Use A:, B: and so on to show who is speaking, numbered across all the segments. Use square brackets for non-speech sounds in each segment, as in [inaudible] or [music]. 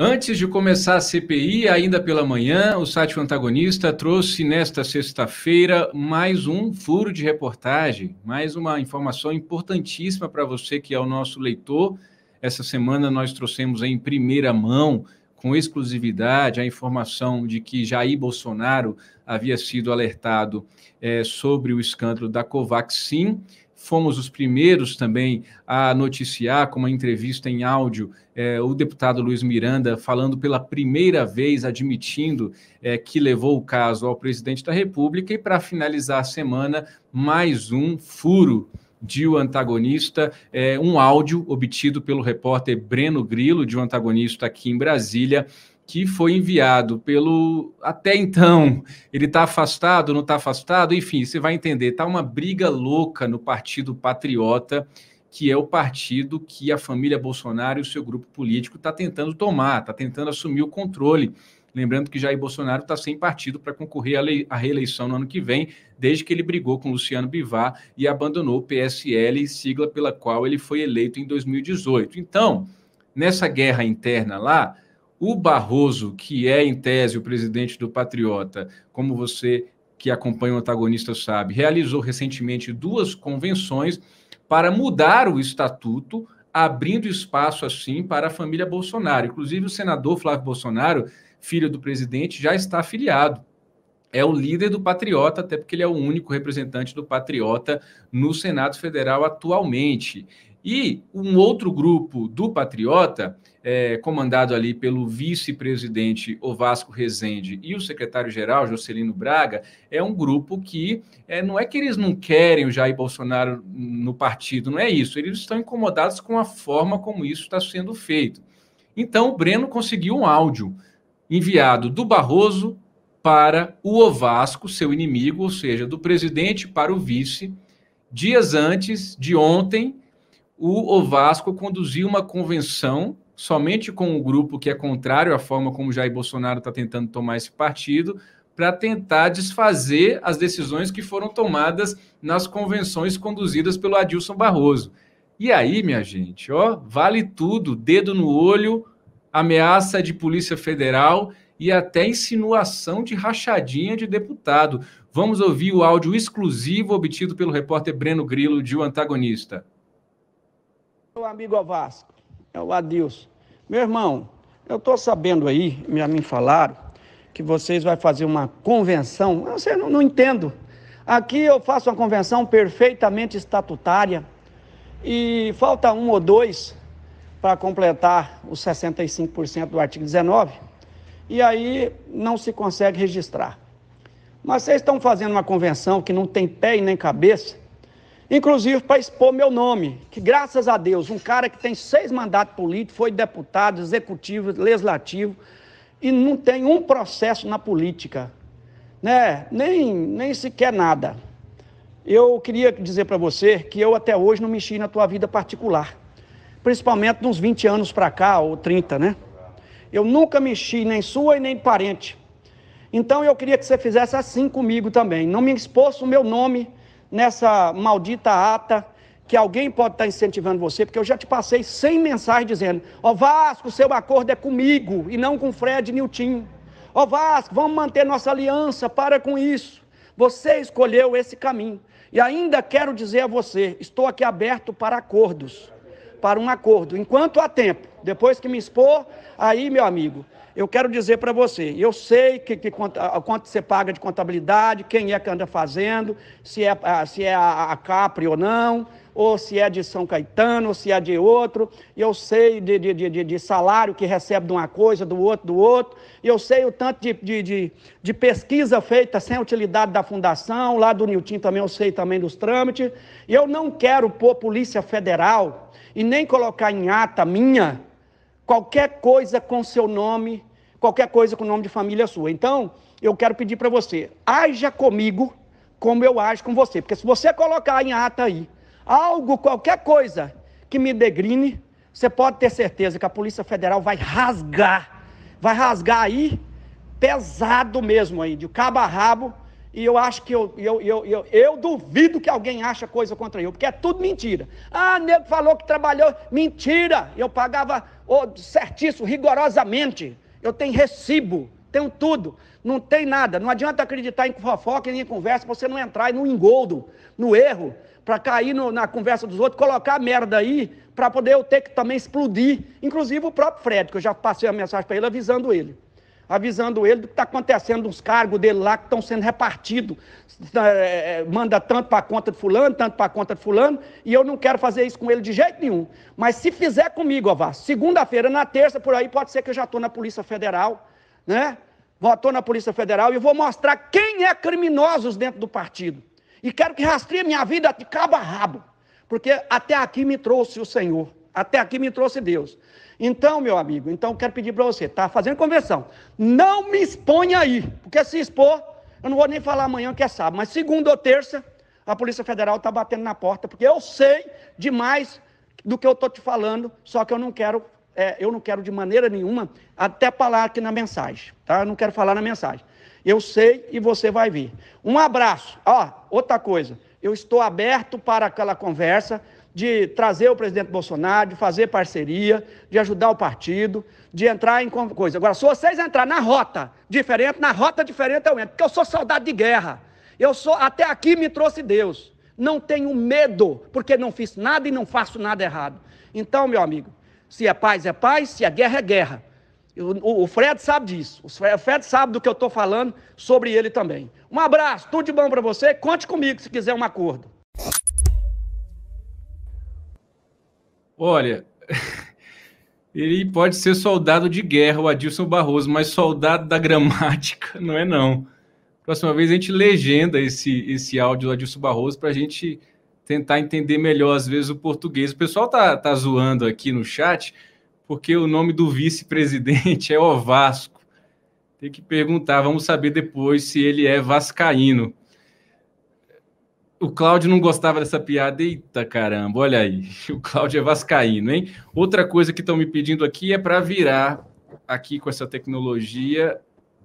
A: Antes de começar a CPI, ainda pela manhã, o site Antagonista trouxe nesta sexta-feira mais um furo de reportagem, mais uma informação importantíssima para você que é o nosso leitor. Essa semana nós trouxemos em primeira mão, com exclusividade, a informação de que Jair Bolsonaro havia sido alertado é, sobre o escândalo da Covaxin fomos os primeiros também a noticiar, com uma entrevista em áudio, é, o deputado Luiz Miranda falando pela primeira vez, admitindo é, que levou o caso ao presidente da República, e para finalizar a semana, mais um furo de o antagonista, é, um áudio obtido pelo repórter Breno Grilo, de o um antagonista aqui em Brasília, que foi enviado pelo. Até então, ele está afastado, não está afastado, enfim, você vai entender. Está uma briga louca no Partido Patriota, que é o partido que a família Bolsonaro e o seu grupo político está tentando tomar, está tentando assumir o controle. Lembrando que Jair Bolsonaro está sem partido para concorrer à, reeleição no ano que vem, desde que ele brigou com Luciano Bivar e abandonou o PSL, sigla pela qual ele foi eleito em 2018. Então, nessa guerra interna lá, o Barroso, que é, em tese, o presidente do Patriota, como você que acompanha o antagonista sabe, realizou recentemente duas convenções para mudar o estatuto, abrindo espaço, assim, para a família Bolsonaro. Inclusive, o senador Flávio Bolsonaro, filho do presidente, já está afiliado. É o líder do Patriota, até porque ele é o único representante do Patriota no Senado Federal atualmente. E um outro grupo do Patriota é, comandado ali pelo vice-presidente Ovasco Rezende e o secretário-geral Jocelino Braga, é um grupo que é, não é que eles não querem o Jair Bolsonaro no partido, não é isso. Eles estão incomodados com a forma como isso está sendo feito. Então, o Breno conseguiu um áudio enviado do Barroso para o Ovasco, seu inimigo, ou seja, do presidente para o vice, dias antes de ontem, o Ovasco conduziu uma convenção somente com o grupo que é contrário à forma como Jair Bolsonaro está tentando tomar esse partido, para tentar desfazer as decisões que foram tomadas nas convenções conduzidas pelo Adilson Barroso. E aí, minha gente, ó, vale tudo, dedo no olho, ameaça de Polícia Federal e até insinuação de rachadinha de deputado. Vamos ouvir o áudio exclusivo obtido pelo repórter Breno Grilo de O Antagonista.
B: Meu amigo Vasco, é o Adilson. Meu irmão, eu estou sabendo aí, me, me falaram, que vocês vão fazer uma convenção. Eu sei, não, não entendo. Aqui eu faço uma convenção perfeitamente estatutária e falta um ou dois para completar os 65% do artigo 19 e aí não se consegue registrar. Mas vocês estão fazendo uma convenção que não tem pé e nem cabeça inclusive para expor meu nome, que graças a Deus, um cara que tem seis mandatos políticos, foi deputado, executivo, legislativo, e não tem um processo na política, né? nem, nem sequer nada. Eu queria dizer para você que eu até hoje não mexi na tua vida particular, principalmente nos 20 anos para cá, ou 30, né? Eu nunca mexi nem sua e nem parente. Então eu queria que você fizesse assim comigo também. Não me expôs o meu nome nessa maldita ata que alguém pode estar incentivando você, porque eu já te passei 100 mensagens dizendo: Ó Vasco, seu acordo é comigo e não com Fred e Nilton. Ó Vasco, vamos manter nossa aliança, para com isso. Você escolheu esse caminho. E ainda quero dizer a você: estou aqui aberto para acordos, para um acordo, enquanto há tempo. Depois que me expor, aí, meu amigo, eu quero dizer para você, eu sei que, que quanto, você paga de contabilidade, quem é que anda fazendo, se é, se é a, a Capri ou não, ou se é de São Caetano, ou se é de outro, eu sei de, de, de, de salário que recebe de uma coisa, do outro, do outro, eu sei o tanto de, de, de, de pesquisa feita sem utilidade da fundação, lá do Nilton também eu sei também dos trâmites, eu não quero pôr Polícia Federal e nem colocar em ata minha qualquer coisa com seu nome qualquer coisa com o nome de família sua. Então, eu quero pedir para você, haja comigo como eu ajo com você. Porque se você colocar em ata aí algo, qualquer coisa que me degrine, você pode ter certeza que a Polícia Federal vai rasgar, vai rasgar aí, pesado mesmo aí, de cabo a rabo, e eu acho que eu, eu, eu, eu, eu duvido que alguém acha coisa contra eu, porque é tudo mentira. Ah, nego falou que trabalhou. Mentira! Eu pagava oh, certíssimo, rigorosamente. Eu tenho recibo, tenho tudo. Não tem nada. Não adianta acreditar em fofoca e em conversa para você não entrar no engoldo, no erro, para cair no, na conversa dos outros, colocar merda aí, para poder eu ter que também explodir. Inclusive o próprio Fred, que eu já passei a mensagem para ele avisando ele avisando ele do que está acontecendo, os cargos dele lá que estão sendo repartidos. É, é, manda tanto para a conta de fulano, tanto para a conta de fulano, e eu não quero fazer isso com ele de jeito nenhum. Mas se fizer comigo, Ová, segunda-feira, na terça, por aí, pode ser que eu já estou na Polícia Federal, né? Estou na Polícia Federal e vou mostrar quem é criminosos dentro do partido. E quero que rastreie minha vida de cabo a rabo. Porque até aqui me trouxe o Senhor. Até aqui me trouxe Deus. Então, meu amigo, então quero pedir para você, tá fazendo conversão, não me exponha aí, porque se expor, eu não vou nem falar amanhã que é sábado, mas segunda ou terça, a Polícia Federal está batendo na porta, porque eu sei demais do que eu estou te falando, só que eu não quero, é, eu não quero de maneira nenhuma até falar aqui na mensagem, tá? Eu não quero falar na mensagem. Eu sei e você vai ver. Um abraço. Ó, outra coisa, eu estou aberto para aquela conversa de trazer o presidente Bolsonaro, de fazer parceria, de ajudar o partido, de entrar em coisa. Agora, se vocês entrar na rota diferente, na rota diferente eu entro, porque eu sou soldado de guerra. Eu sou, até aqui me trouxe Deus. Não tenho medo, porque não fiz nada e não faço nada errado. Então, meu amigo, se é paz, é paz, se é guerra, é guerra. O Fred sabe disso. O Fred sabe do que eu estou falando sobre ele também. Um abraço, tudo de bom para você. Conte comigo se quiser um acordo.
A: Olha, [laughs] ele pode ser soldado de guerra, o Adilson Barroso, mas soldado da gramática [laughs] não é não. Próxima vez a gente legenda esse, esse áudio do Adilson Barroso para a gente tentar entender melhor, às vezes, o português. O pessoal tá, tá zoando aqui no chat, porque o nome do vice-presidente [laughs] é o Vasco. Tem que perguntar, vamos saber depois se ele é vascaíno. O Cláudio não gostava dessa piada. Eita caramba, olha aí. [laughs] O Cláudio é vascaíno, hein? Outra coisa que estão me pedindo aqui é para virar aqui com essa tecnologia.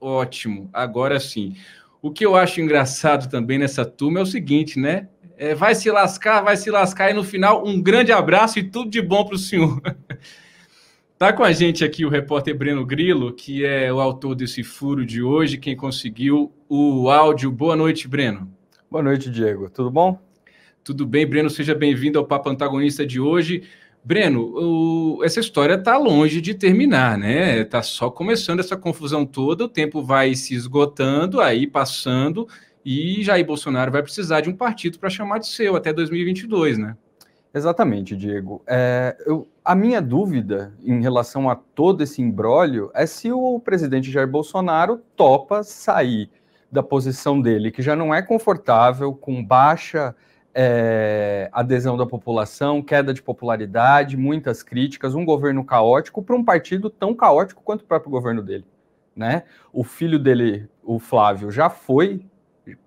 A: Ótimo, agora sim. O que eu acho engraçado também nessa turma é o seguinte, né? É, vai se lascar, vai se lascar, e no final, um grande abraço e tudo de bom para o senhor. [laughs] Tá com a gente aqui o repórter Breno Grilo, que é o autor desse furo de hoje, quem conseguiu o áudio. Boa noite, Breno.
C: Boa noite, Diego. Tudo bom?
A: Tudo bem, Breno. Seja bem-vindo ao Papo Antagonista de hoje. Breno, o, essa história está longe de terminar, né? Está só começando essa confusão toda, o tempo vai se esgotando, aí passando, e Jair Bolsonaro vai precisar de um partido para chamar de seu até 2022, né?
C: Exatamente, Diego. É, eu, a minha dúvida em relação a todo esse imbróglio é se o presidente Jair Bolsonaro topa sair da posição dele, que já não é confortável, com baixa é, adesão da população, queda de popularidade, muitas críticas, um governo caótico para um partido tão caótico quanto o próprio governo dele. Né? O filho dele, o Flávio, já foi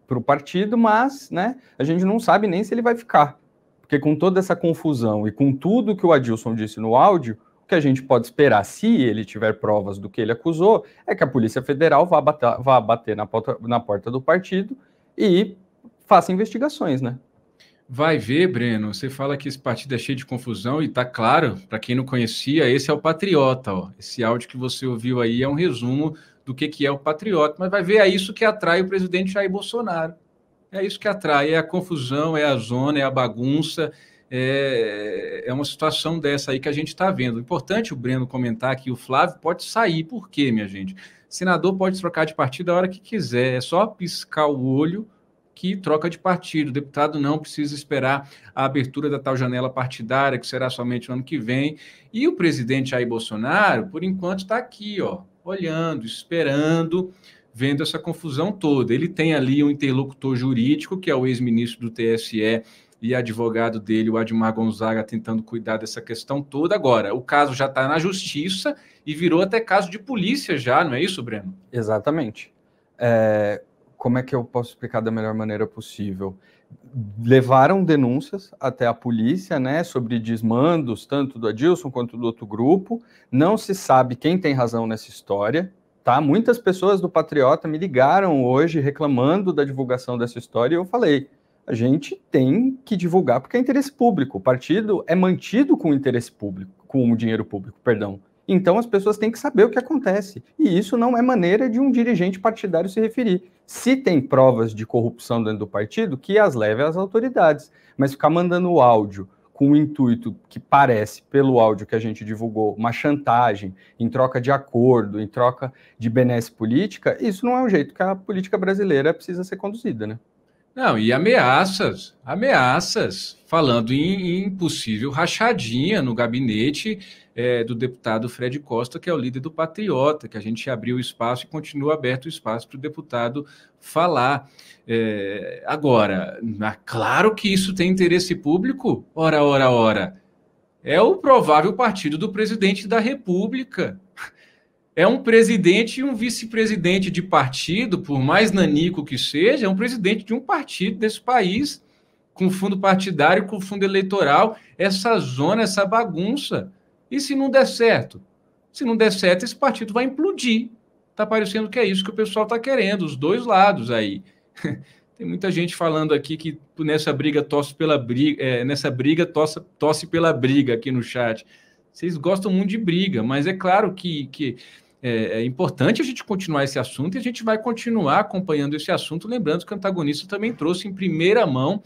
C: para o partido, mas né, a gente não sabe nem se ele vai ficar. Porque com toda essa confusão e com tudo que o Adilson disse no áudio, que a gente pode esperar, se ele tiver provas do que ele acusou, é que a Polícia Federal vá bater, vá bater na, porta, na porta do partido e faça investigações, né?
A: Vai ver, Breno. Você fala que esse partido é cheio de confusão e tá claro, para quem não conhecia, esse é o Patriota. Ó. Esse áudio que você ouviu aí é um resumo do que, que é o Patriota. Mas vai ver, é isso que atrai o presidente Jair Bolsonaro. É isso que atrai, é a confusão, é a zona, é a bagunça, é, é uma situação dessa aí que a gente está vendo. Importante o Breno comentar que o Flávio pode sair. Por quê, minha gente? senador pode trocar de partido a hora que quiser, é só piscar o olho que troca de partido. O deputado não precisa esperar a abertura da tal janela partidária, que será somente no ano que vem. E o presidente Jair Bolsonaro, por enquanto, está aqui, ó, olhando, esperando, vendo essa confusão toda. Ele tem ali um interlocutor jurídico, que é o ex-ministro do TSE, e advogado dele, o Admar Gonzaga, tentando cuidar dessa questão toda. Agora, o caso já está na justiça e virou até caso de polícia já, não é isso, Breno?
C: Exatamente. É, como é que eu posso explicar da melhor maneira possível? Levaram denúncias até a polícia, né, sobre desmandos, tanto do Adilson quanto do outro grupo. Não se sabe quem tem razão nessa história, tá? Muitas pessoas do Patriota me ligaram hoje reclamando da divulgação dessa história e eu falei, a gente tem que divulgar porque é interesse público. O partido é mantido com interesse público. com o dinheiro público, perdão. Então as pessoas têm que saber o que acontece. E isso não é maneira de um dirigente partidário se referir. Se tem provas de corrupção dentro do partido, que as leve às autoridades. Mas ficar mandando o áudio com o intuito que parece, pelo áudio que a gente divulgou, uma chantagem em troca de acordo, em troca de benesse política, isso não é um jeito que a política brasileira precisa ser conduzida, né?
A: Não, e ameaças, ameaças, falando em, em possível rachadinha no gabinete é, do deputado Fred Costa, que é o líder do Patriota, que a gente abriu o espaço e continua aberto o espaço para o deputado falar. É, agora, claro que isso tem interesse público, ora, ora, ora. É o provável partido do presidente da República é um presidente e um vice-presidente de partido, por mais nanico que seja, é um presidente de um partido desse país, com fundo partidário, com fundo eleitoral, essa zona, essa bagunça. E se não der certo? Se não der certo, esse partido vai implodir. Está parecendo que é isso que o pessoal está querendo, os dois lados aí. [laughs] Tem muita gente falando aqui que nessa briga tosse pela briga, é, nessa briga tosse, tosse pela briga aqui no chat. Vocês gostam muito de briga, mas é claro que, que é, é, importante a gente continuar esse assunto e a gente vai continuar acompanhando esse assunto, lembrando que o antagonista também trouxe em primeira mão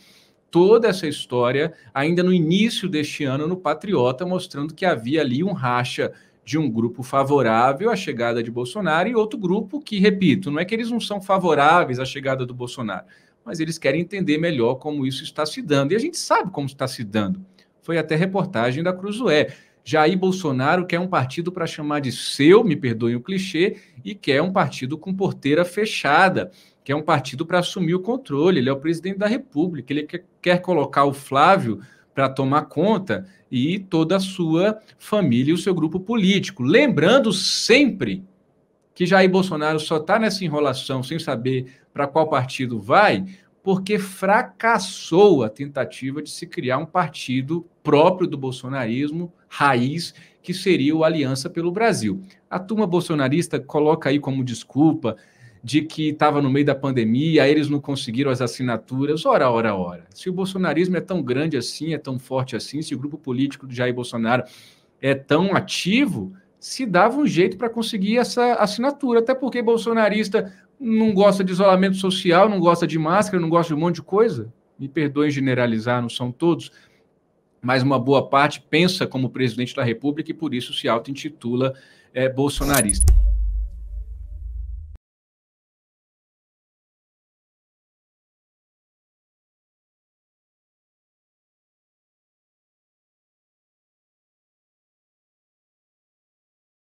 A: toda essa história, ainda no início deste ano, no Patriota, mostrando que havia ali um racha de um grupo favorável à chegada de Bolsonaro e outro grupo que, repito, não é que eles não são favoráveis à chegada do Bolsonaro, mas eles querem entender melhor como isso está se dando. E a gente sabe como está se dando. Foi até reportagem da Cruzoé. Jair Bolsonaro quer um partido para chamar de seu, me perdoem o clichê, e quer um partido com porteira fechada, quer um partido para assumir o controle. Ele é o presidente da República, ele quer, quer colocar o Flávio para tomar conta e toda a sua família e o seu grupo político. Lembrando sempre que Jair Bolsonaro só está nessa enrolação sem saber para qual partido vai, porque fracassou a tentativa de se criar um partido próprio do bolsonarismo, raiz, que seria o Aliança pelo Brasil. A turma bolsonarista coloca aí como desculpa de que estava no meio da pandemia, eles não conseguiram as assinaturas. Ora, ora, ora. Se o bolsonarismo é tão grande assim, é tão forte assim, se o grupo político do Jair Bolsonaro é tão ativo, se dava um jeito para conseguir essa assinatura. Até porque bolsonarista não gosta de isolamento social, não gosta de máscara, não gosta de um monte de coisa. Me perdoem generalizar, não são todos, mas uma boa parte pensa como presidente da República e por isso se auto-intitula é, bolsonarista.